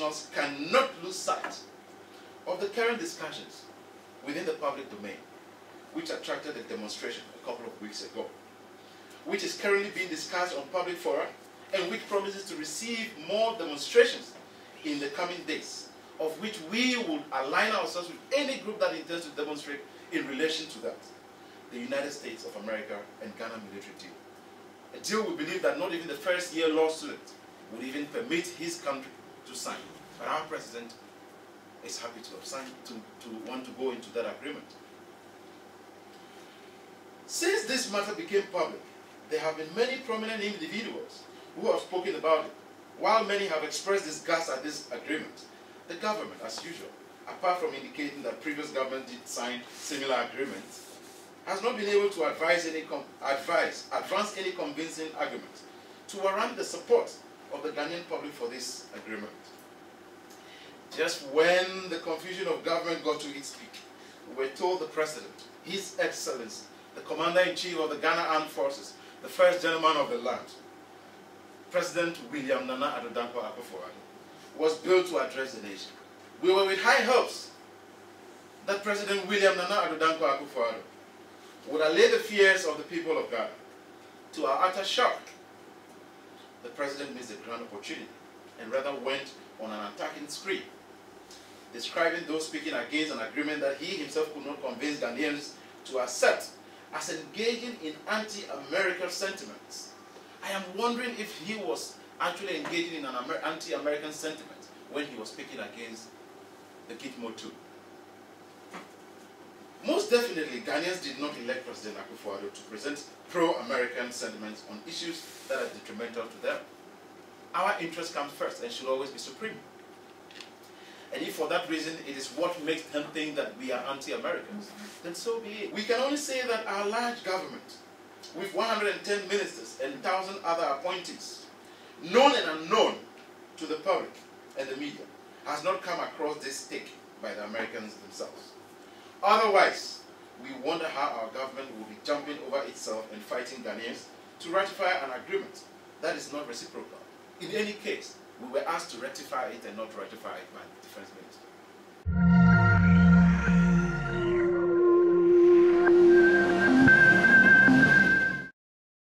professionals cannot lose sight of the current discussions within the public domain, which attracted a demonstration a couple of weeks ago, which is currently being discussed on public fora, and which promises to receive more demonstrations in the coming days, of which we will align ourselves with any group that intends to demonstrate in relation to that. The United States of America and Ghana military deal. A deal we believe that not even the first year law student would even permit his country to sign. But our president is happy to have signed, to, to want to go into that agreement. Since this matter became public, there have been many prominent individuals who have spoken about it. While many have expressed disgust at this agreement, the government, as usual, apart from indicating that previous government did sign similar agreements, has not been able to advise any advise, advance any convincing argument to warrant the support of the Ghanaian public for this agreement. Just when the confusion of government got to its peak, we were told the President, His Excellency, the Commander-in-Chief of the Ghana Armed Forces, the first gentleman of the land, President William Nana Addo Dankwa Akufo-Addo, was built to address the nation. We were with high hopes that President William Nana Addo Dankwa Akufo-Addo would allay the fears of the people of Ghana. To our utter shock, the president missed a grand opportunity and rather went on an attacking spree, describing those speaking against an agreement that he himself could not convince Ghanaians to accept as engaging in anti-American sentiments. I am wondering if he was actually engaging in an anti-American sentiment when he was speaking against the Gitmo 2. Most definitely, Ghanaians did not elect President Akufo-Addo to present pro-American sentiments on issues that are detrimental to them. Our interest comes first and should always be supreme. And if for that reason it is what makes them think that we are anti-Americans, mm -hmm. then so be it. We can only say that our large government, with 110 ministers and 1,000 other appointees, known and unknown to the public and the media, has not come across this stick by the Americans themselves. Otherwise, we wonder how our government will be jumping over itself and fighting Ghanaians to ratify an agreement that is not reciprocal. In any case, we were asked to ratify it and not ratify it by the defense minister.